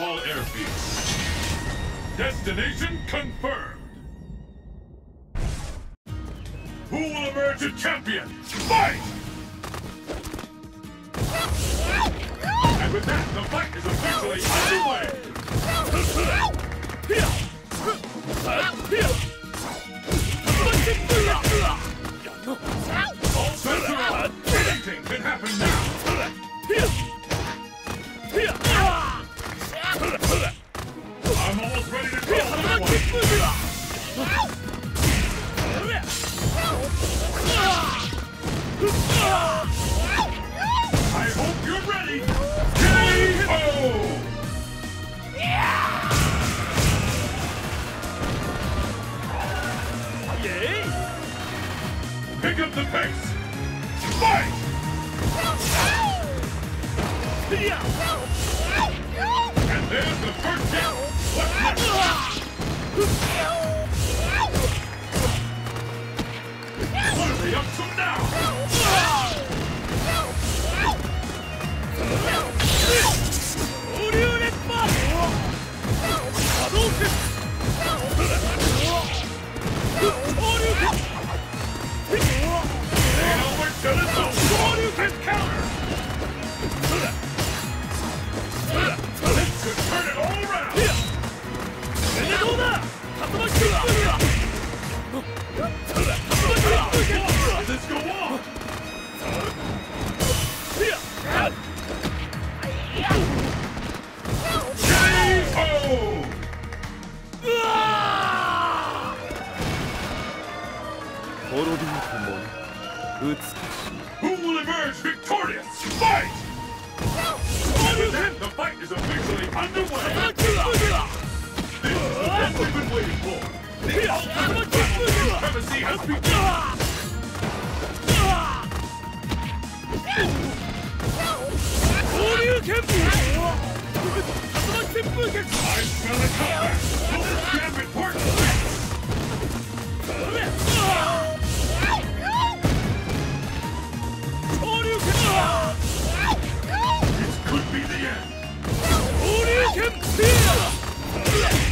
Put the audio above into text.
small airfield. Destination confirmed. Who will emerge a champion? Fight! And with that, the fight is officially underway. I hope you're ready. K.O. Pick up the pace. Fight! And there's the first hit. What's Who will emerge victorious? Fight! That, the fight is officially underway. This is the best we've been waiting for. The ultimate battle supremacy has begun. I smell a. can feel!